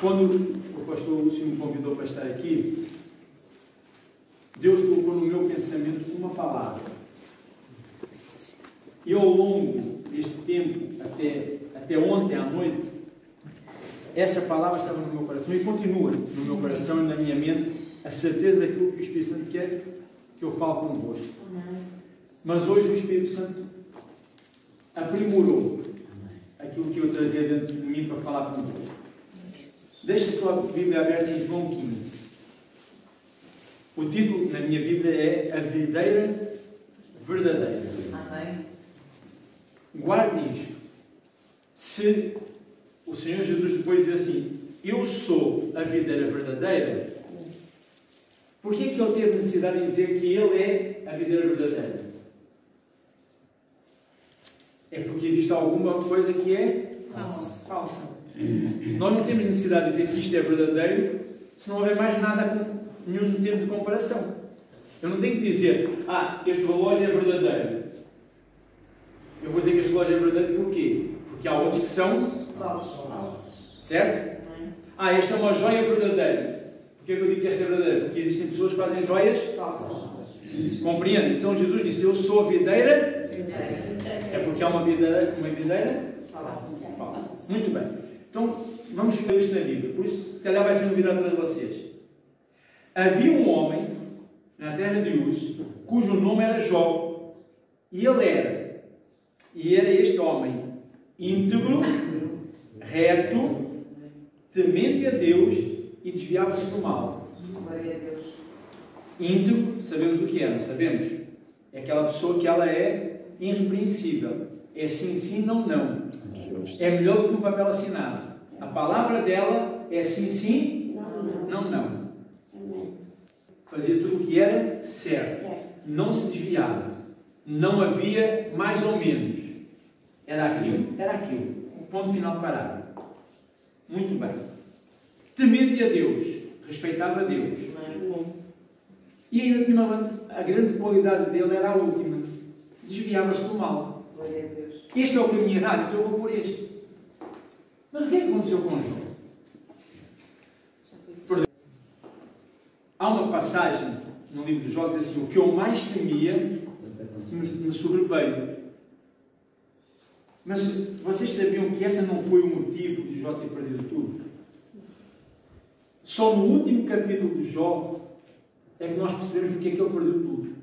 Quando o pastor Lúcio me convidou para estar aqui, Deus colocou no meu pensamento uma palavra. E ao longo deste tempo, até, até ontem à noite, essa palavra estava no meu coração e continua no meu coração e na minha mente a certeza daquilo que o Espírito Santo quer que eu fale convosco. Mas hoje o Espírito Santo aprimorou aquilo que eu trazia dentro de mim para falar convosco. Deixe a sua Bíblia aberta em João 15. O título na minha Bíblia é A Videira Verdadeira. Amém. Guarde isto. Se o Senhor Jesus depois diz assim, eu sou a videira verdadeira, por que, que ele teve necessidade de dizer que ele é a videira verdadeira? É porque existe alguma coisa que é Falso. falsa. Nós não temos necessidade de dizer que isto é verdadeiro se não houver mais nada com nenhum tempo de comparação. Eu não tenho que dizer, ah, este relógio é verdadeiro. Eu vou dizer que este relógio é verdadeiro porquê? Porque há outros que são Falso. certo? Ah, esta é uma joia verdadeira. Porquê que eu digo que esta é verdadeira? Porque existem pessoas que fazem joias. Falso. Compreende? Então Jesus disse: Eu sou a videira. É porque há uma videira. Uma videira falsa. Muito bem. Então vamos ver isto na Bíblia. Por isso, se calhar vai ser novidade para vocês. Havia um homem na terra de Uz cujo nome era Jó. E ele era. E era este homem íntegro, reto, temente a Deus e desviava-se do mal. Glória a Deus. Íntegro, sabemos o que é, não sabemos? É aquela pessoa que ela é irrepreensível. É sim, sim, não, não. É melhor do que um papel assinado. A palavra dela é sim, sim, não, não. Fazia tudo o que era certo. Não se desviava. Não havia mais ou menos. Era aquilo, era aquilo. Ponto final parado. Muito bem. Temente a Deus. Respeitava a Deus. E ainda tinha a grande qualidade dele era a última. Desviava-se do mal. Este é o caminho errado, então eu vou por este. Mas o que é que aconteceu com João? Perdão. Há uma passagem no livro de Jó que diz assim: O que eu mais temia me sobreveio. Mas vocês sabiam que esse não foi o motivo de Jó ter perdido tudo? Só no último capítulo de Jó é que nós percebemos porque é que ele perdeu tudo.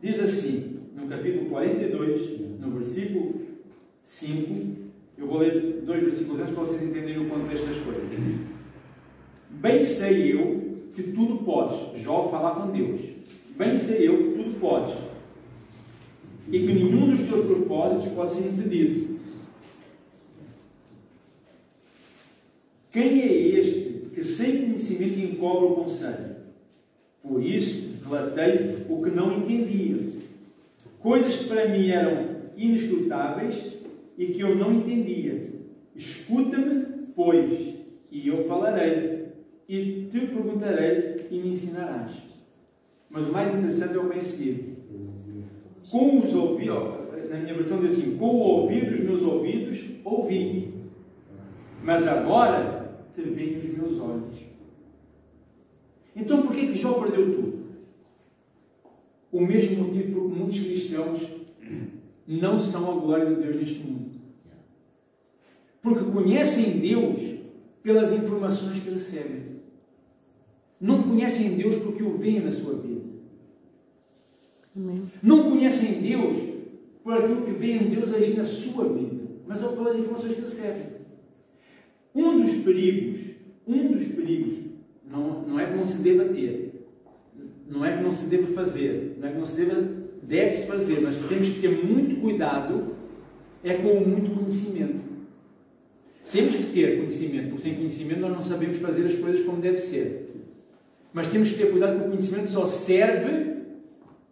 Diz assim, no capítulo 42, no versículo 5, eu vou ler dois versículos antes para vocês entenderem o contexto das coisas. Bem sei eu que tudo podes. Jó falar com Deus. Bem sei eu que tudo podes. E que nenhum dos teus propósitos pode ser impedido. Quem é este que sem conhecimento encobre o conselho? Por isso, relatei o que não entendia. Coisas que para mim eram inescrutáveis e que eu não entendia. Escuta-me, pois, e eu falarei, e te perguntarei e me ensinarás. Mas o mais interessante é o bem seguir. Com os ouvidos, na minha versão diz assim, com o ouvir dos meus ouvidos, ouvi. Mas agora te veem os meus olhos. Então por que que Jó perdeu tudo? O mesmo motivo por que muitos cristãos não são a glória de Deus neste mundo. Porque conhecem Deus pelas informações que recebem. Não conhecem Deus porque o veem na sua vida. Não conhecem Deus por aquilo que veem Deus agir na sua vida, mas pelas informações que recebem. Um dos perigos, um dos perigos, não, não é que não se deva ter, não é que não se deva fazer, não é que não se deva, deve-se fazer, mas temos que ter muito cuidado, é com o muito conhecimento. Temos que ter conhecimento, porque sem conhecimento nós não sabemos fazer as coisas como deve ser. Mas temos que ter cuidado que o conhecimento só serve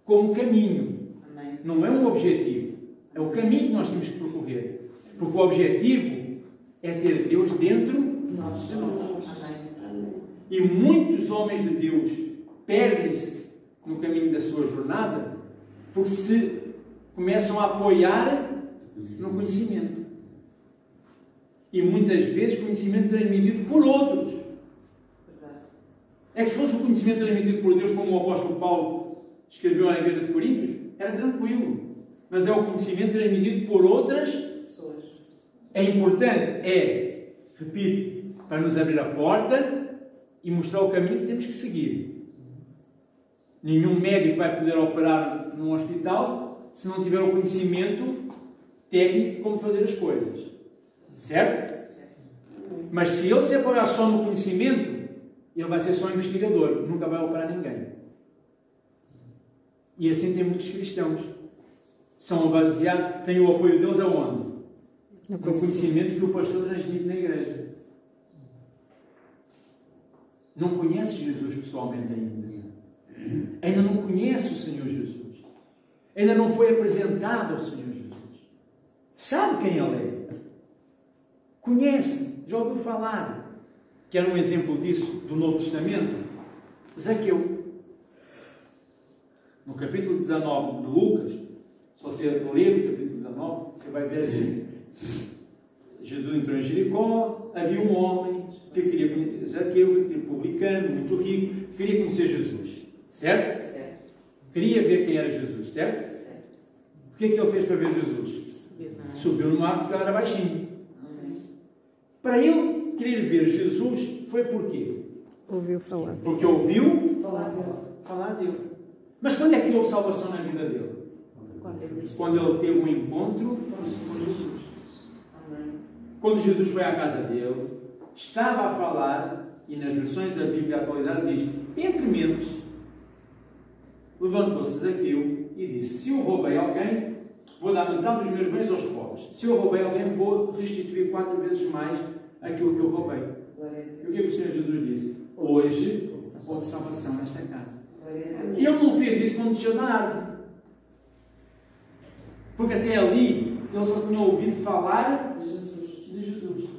como caminho, Amém. não é um objetivo. É o caminho que nós temos que percorrer. Porque o objetivo é ter Deus dentro Nós. de nós. Amém. E muitos homens de Deus perdem-se no caminho da sua jornada porque se começam a apoiar no conhecimento. E muitas vezes conhecimento transmitido por outros. É que se fosse o conhecimento transmitido por Deus, como o apóstolo Paulo escreveu à igreja de Coríntios, era tranquilo. Mas é o conhecimento transmitido por outras. Pessoas. É importante, é, repito, para nos abrir a porta e mostrar o caminho que temos que seguir. Nenhum médico vai poder operar num hospital se não tiver o conhecimento técnico de como fazer as coisas. Certo? Mas se ele se apoiar só no conhecimento, ele vai ser só investigador, nunca vai operar ninguém. E assim tem muitos cristãos. São baseados, têm o apoio de Deus aonde? No conhecimento que o pastor transmite na igreja. Não conhece Jesus pessoalmente ainda. Ainda não conhece o Senhor Jesus. Ainda não foi apresentado ao Senhor Jesus. Sabe quem Ele é. Conhece, já ouviu falar. Quer um exemplo disso do Novo Testamento? Zaqueu. No capítulo 19 de Lucas, se você ler o capítulo 19, você vai ver assim. Jesus entrou em Jericó, havia um homem que queria conhecer Zaqueu, que era publicano, muito rico, queria conhecer Jesus. Certo? Certo. Queria ver quem era Jesus, certo? Certo. O que é que ele fez para ver Jesus? Subiu numa árvore porque ele era baixinho. Para ele querer ver Jesus, foi por quê? Ouviu falar. Porque ouviu Falar dele. falar dele. Mas quando é que houve salvação na vida dele? Quando ele disse. Quando ele teve um encontro com Jesus. Quando Jesus foi à casa dele, estava a falar, e nas versões da Bíblia atualizada diz, entre mentes, levantou-se Zaqueu e disse, se eu roubei alguém, vou dar metade dos meus bens aos pobres. Se eu roubei alguém, vou restituir quatro vezes mais aquilo que a E o que é que o Senhor Jesus disse? Hoje houve salvação nesta casa. E ele não fez isso quando desceu da árvore. Porque até ali ele só tinha ouvido falar De Jesus. de Jesus.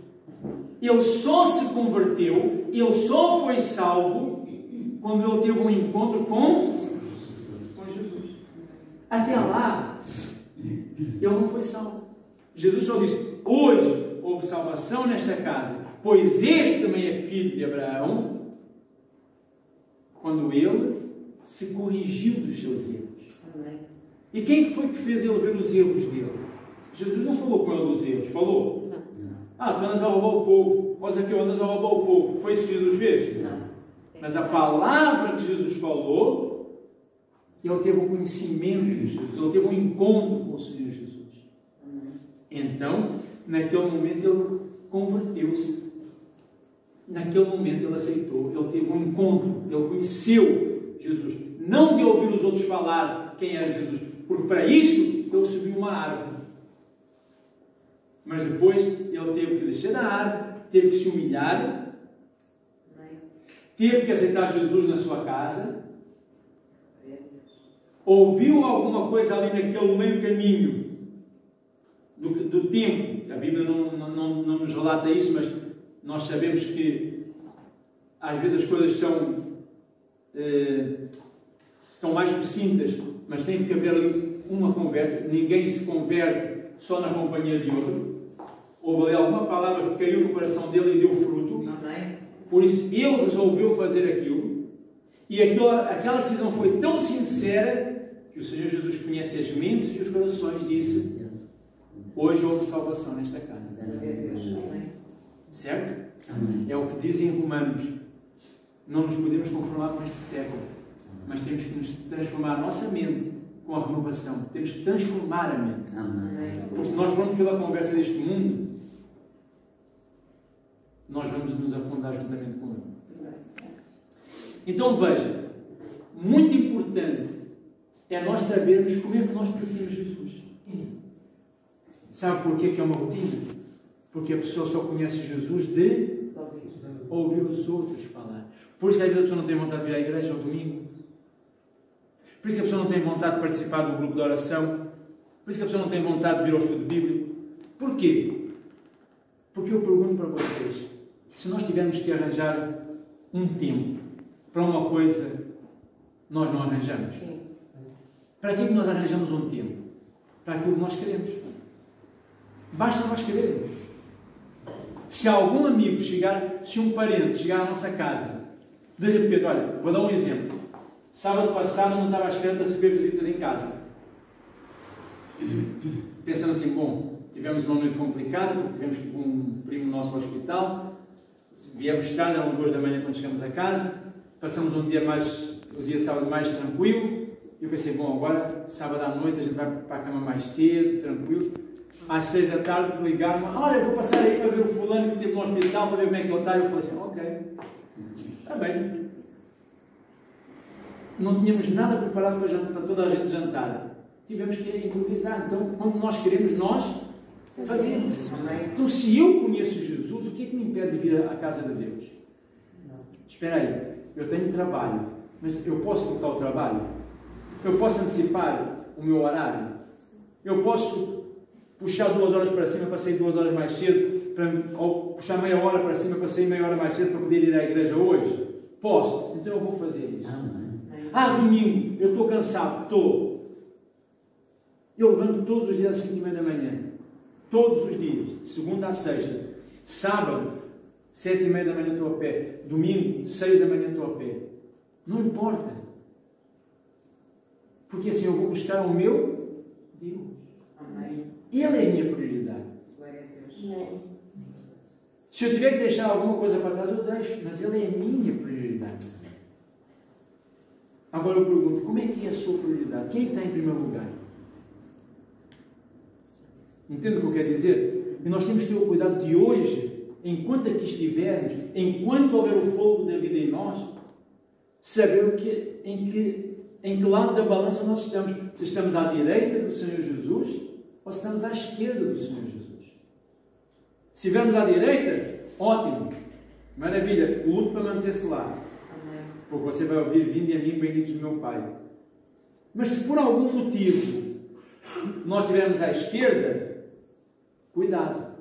Ele só se converteu, ele só foi salvo quando ele teve um encontro com, com Jesus. Até lá, ele não foi salvo. Jesus só disse: Hoje houve salvação nesta casa, pois este também é filho de Abraão. Quando ele se corrigiu dos seus erros. Amém. E quem que foi que fez ele ver os erros dele? Jesus não falou com ele dos erros, falou? Não. Ah, tu andas a roubar o povo. Coisa que eu andas a roubar o povo. Foi isso que Jesus fez? Não. Mas a palavra que Jesus falou, ele teve um conhecimento de Jesus, ele teve um encontro com o Senhor Jesus. Então, naquele momento, ele converteu-se. Naquele momento, ele aceitou, ele teve um encontro, ele conheceu Jesus. Não de ouvir os outros falar quem era Jesus, porque para isso ele subiu uma árvore. Mas depois ele teve que descer da árvore, teve que se humilhar, teve que aceitar Jesus na sua casa, ouviu alguma coisa ali naquele meio caminho do, do tempo, a Bíblia não, não, não, nos relata isso, mas nós sabemos que às vezes as coisas são, eh, são mais sucintas, mas tem que haver ali uma conversa, ninguém se converte só na companhia de outro. Houve ali alguma palavra que caiu no coração dele e deu fruto. Por isso ele resolveu fazer aquilo e aquela, aquela decisão foi tão sincera que o Senhor Jesus conhece as mentes e os corações disse hoje houve salvação nesta casa. Certo? É o que dizem Romanos. Não nos podemos conformar com este século, mas temos que nos transformar a nossa mente com a renovação. Temos que transformar a mente. Porque se nós formos pela conversa deste mundo, nós vamos nos afundar juntamente com ele. Então veja, muito importante é nós sabermos como é que nós conhecemos Jesus. Sabe porquê que é uma rotina? Porque a pessoa só conhece Jesus de ouvir os outros falar. Por isso que às vezes a pessoa não tem vontade de vir à igreja ao domingo. Por isso que a pessoa não tem vontade de participar do grupo de oração. Por isso que a pessoa não tem vontade de vir ao estudo bíblico. Porquê? Porque eu pergunto para vocês, se nós tivermos que arranjar um tempo para uma coisa, nós não arranjamos. Sim. Para que é que nós arranjamos um tempo? Para aquilo que nós queremos. Basta nós querermos. Se algum amigo chegar, se um parente chegar à nossa casa, de repente, olha, vou dar um exemplo. Sábado passado não estava à espera de receber visitas em casa. Pensando assim, bom, tivemos uma noite complicada, porque tivemos um primo nosso hospital, viemos tarde, eram duas da manhã quando chegamos a casa, passamos um dia mais, um dia sábado mais tranquilo, e eu pensei, bom, agora, sábado à noite, a gente vai para a cama mais cedo, tranquilo. Às seis da tarde ligaram-me, olha, eu vou passar aí para ver o fulano que esteve no hospital, para ver como é que ele está. Eu falei assim, ok, está bem. Não tínhamos nada preparado para, jantar, para toda a gente jantar. Tivemos que improvisar. Então, quando nós queremos, nós fazemos. Então, se eu conheço Jesus, o que é que me impede de vir à casa de Deus? Espera aí, eu tenho trabalho, mas eu posso voltar ao trabalho? Eu posso antecipar o meu horário? Eu posso puxar duas horas para cima para sair duas horas mais cedo, para, ou puxar meia hora para cima para sair meia hora mais cedo para poder ir à igreja hoje? Posso, então eu vou fazer isso. Ah, domingo, eu estou cansado, estou. Eu levanto todos os dias às 5 e meia da manhã. Todos os dias, de segunda a sexta. Sábado, sete e meia da manhã estou a pé. Domingo, seis da manhã estou a pé. Não importa. Porque assim eu vou buscar o meu Deus. Ele é a minha prioridade. Glória a Deus. Se eu tiver que deixar alguma coisa para trás, eu deixo. Mas ele é a minha prioridade. Agora eu pergunto, como é que é a sua prioridade? Quem é que está em primeiro lugar? Entende o que eu quero dizer? E nós temos que ter o cuidado de hoje, enquanto aqui estivermos, enquanto houver o fogo da vida em nós, saber o que, em, que, em que lado da balança nós estamos. Se estamos à direita do Senhor Jesus se estamos à esquerda do Senhor Jesus. Se estivermos à direita, ótimo, maravilha, luto para manter-se lá. Porque você vai ouvir, vinde a mim, benditos do meu Pai. Mas se por algum motivo nós estivermos à esquerda, cuidado.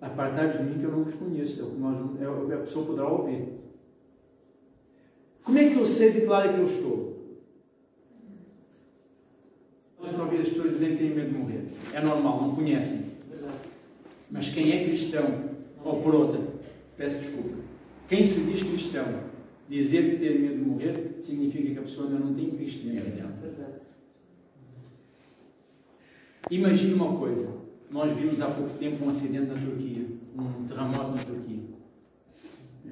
Apartai-vos de mim que eu não vos conheço. É o que, nós, é o que a pessoa poderá ouvir. Como é que eu sei de que lado é que eu estou? A gente que têm medo de morrer. É normal, não conhecem. Mas quem é cristão, ou por outra, peço desculpa, quem se diz cristão, dizer que tem medo de morrer, significa que a pessoa ainda não tem Cristo dentro dela. Imagine uma coisa, nós vimos há pouco tempo um acidente na Turquia, um terremoto na Turquia.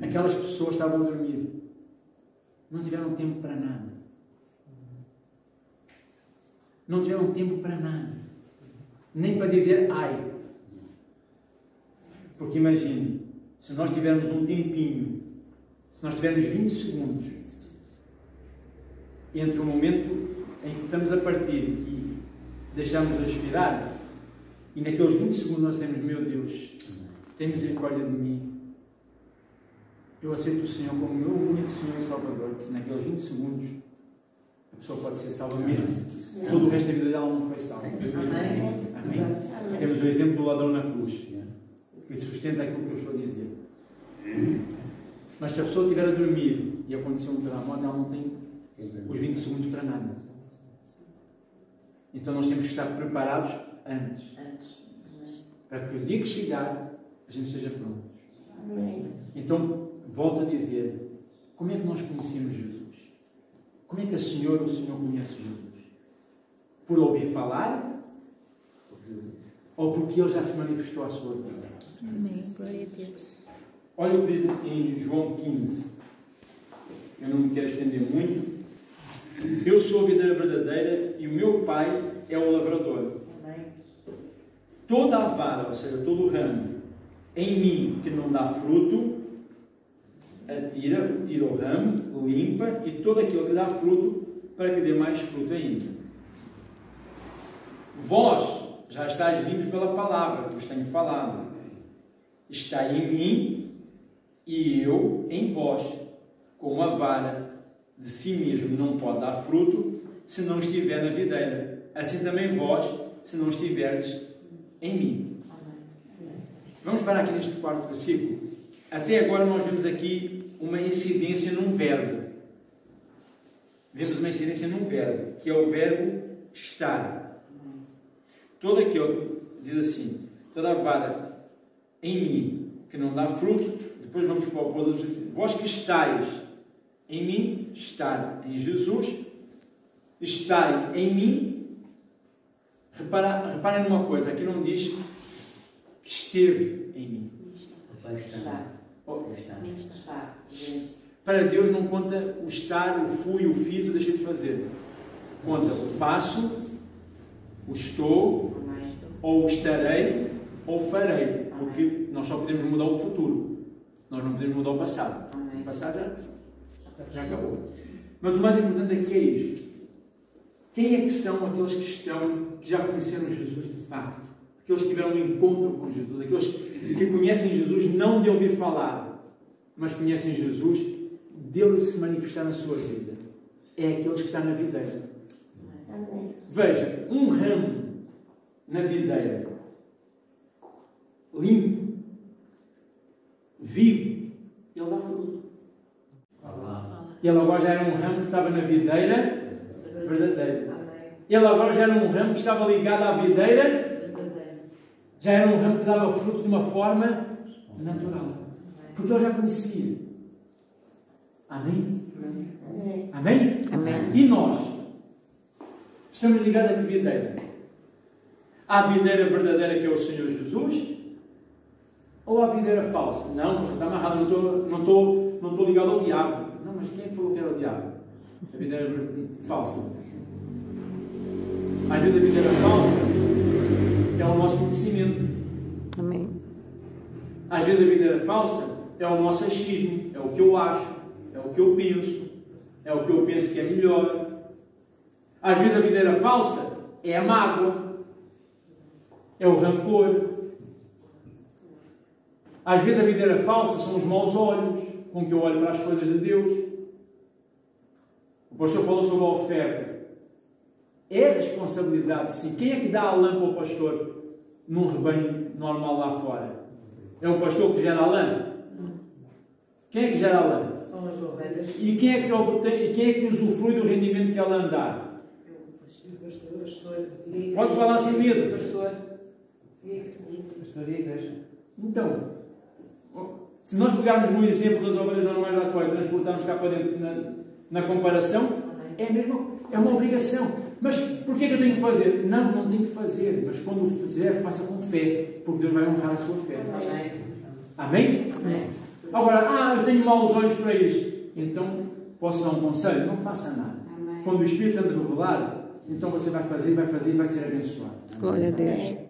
Aquelas pessoas estavam a dormir, não tiveram tempo para nada. Não tiveram tempo para nada. Nem para dizer ai. Porque imagine, se nós tivermos um tempinho, se nós tivermos 20 segundos entre o momento em que estamos a partir e deixamos de respirar, e naqueles 20 segundos nós temos, meu Deus, tem misericórdia de mim. Eu aceito o Senhor como meu único Senhor e Salvador. Naqueles 20 segundos, a pessoa pode ser salva mesmo se todo o resto da vida dela não foi salva. Amém. Amém. Temos o exemplo do ladrão na cruz, que sustenta aquilo que eu estou a dizer. Mas se a pessoa estiver a dormir e acontecer um terremoto, ela não tem os 20 segundos para nada. Então nós temos que estar preparados antes. Amém. para que o dia que chegar, a gente esteja pronto. Então, volto a dizer, como é que nós conhecemos Jesus? Como é que a senhora ou o senhor conhece Jesus? Por ouvir falar? Ou porque ele já se manifestou à sua vida? Amém. Glória a Deus. Olha o que diz em João 15. Eu não me quero estender muito. Eu sou a videira verdadeira e o meu pai é o lavrador. Amém. Toda a vara, ou seja, todo o ramo em mim que não dá fruto, atira, tira o ramo, limpa e todo aquilo que dá fruto para que dê mais fruto ainda. Vós já estáis limpos pela palavra que vos tenho falado. Está em mim e eu em vós, como a vara de si mesmo não pode dar fruto se não estiver na videira. Assim também vós, se não estiverdes em mim. Vamos parar aqui neste quarto versículo. Até agora nós vemos aqui uma incidência num verbo. Vemos uma incidência num verbo, que é o verbo estar. Todo aquele, diz assim, toda a vara em mim que não dá fruto, depois vamos para o outro. Vós que estáis em mim, estar em Jesus, estarem em mim. Repara, reparem numa coisa, aqui não diz que esteve em mim. Estar. Oh, estar. Para Deus não conta o estar, o fui, o fiz, o deixei de fazer. Conta o faço, o estou. Ou estarei, ou farei. Porque nós só podemos mudar o futuro. Nós não podemos mudar o passado. O passado já, já acabou. Mas o mais importante aqui é isto. Quem é que são aqueles que estão, que já conheceram Jesus de facto? Aqueles que tiveram um encontro com Jesus, aqueles que conhecem Jesus não de ouvir falar, mas conhecem Jesus dele se manifestar na sua vida. É aqueles que estão na videira. Veja, um ramo na videira, limpo, vivo, ele dá fruto. Ele agora já era um ramo que estava na videira verdadeira. Amém. Ele agora já era um ramo que estava ligado à videira, Verdadeiro. já era um ramo que dava fruto de uma forma natural. Porque ele já conhecia. Amém? Amém? Amém. E nós? Estamos ligados que videira? À videira verdadeira que é o Senhor Jesus? Ou à videira falsa? Não, mas está amarrado, não estou, não, estou, não estou ligado ao diabo. Não, mas quem falou que era o diabo? A videira falsa. Às vezes a videira falsa é o nosso conhecimento. Amém. Às vezes a videira falsa é o nosso achismo, é o que eu acho, é o que eu penso, é o que eu penso que é melhor. Às vezes a videira falsa é a mágoa, é o rancor. Às vezes a videira falsa são os maus olhos com que eu olho para as coisas de Deus. O pastor falou sobre a oferta. É responsabilidade, sim. Quem é que dá a lã para o pastor num rebanho normal lá fora? É o pastor que gera a lã? Quem é que gera a lã? São as ovelhas. E quem é que, obtém, e quem é que usufrui do rendimento que a lã dá? Pode falar sem medo. Pastor. Pastor e a igreja. Então, se nós pegarmos no exemplo das ovelhas normais lá fora e transportarmos cá para dentro na, na comparação, é, mesmo, é uma obrigação. Mas porquê que eu tenho que fazer? Não, não tenho que fazer. Mas quando o fizer, faça com fé, porque Deus vai honrar a sua fé. Amém. Amém? Amém. Agora, ah, eu tenho maus olhos para isso. Então, posso dar um conselho? Não faça nada. Amém. Quando o Espírito Santo revelar, então você vai fazer, vai fazer e vai ser abençoado. Glória a Deus.